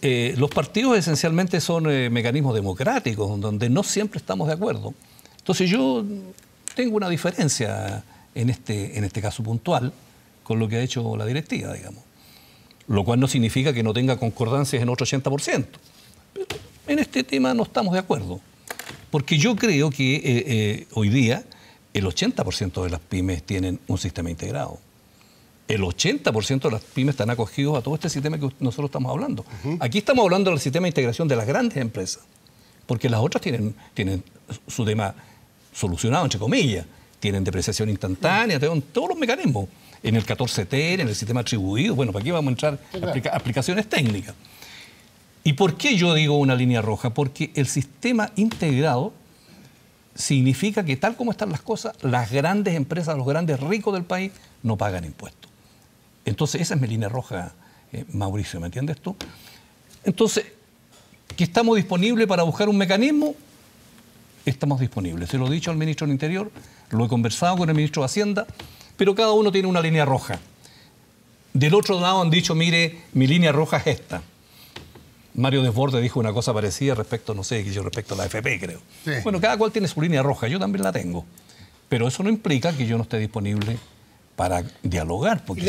Eh, los partidos esencialmente son eh, mecanismos democráticos, donde no siempre estamos de acuerdo. Entonces yo tengo una diferencia en este, en este caso puntual con lo que ha hecho la directiva, digamos. Lo cual no significa que no tenga concordancias en otro 80%. Pero en este tema no estamos de acuerdo. Porque yo creo que eh, hoy día el 80% de las pymes tienen un sistema integrado el 80% de las pymes están acogidos a todo este sistema que nosotros estamos hablando. Aquí estamos hablando del sistema de integración de las grandes empresas, porque las otras tienen, tienen su tema solucionado, entre comillas. Tienen depreciación instantánea, tienen todos los mecanismos. En el 14T, en el sistema atribuido, bueno, para aquí vamos a entrar aplicaciones técnicas. ¿Y por qué yo digo una línea roja? Porque el sistema integrado significa que tal como están las cosas, las grandes empresas, los grandes ricos del país no pagan impuestos. Entonces, esa es mi línea roja, eh, Mauricio, ¿me entiendes tú? Entonces, que estamos disponibles para buscar un mecanismo, estamos disponibles. Se lo he dicho al ministro del Interior, lo he conversado con el ministro de Hacienda, pero cada uno tiene una línea roja. Del otro lado han dicho, mire, mi línea roja es esta. Mario Desbordes dijo una cosa parecida respecto, no sé, yo respecto a la FP, creo. Bueno, cada cual tiene su línea roja, yo también la tengo. Pero eso no implica que yo no esté disponible para dialogar. Porque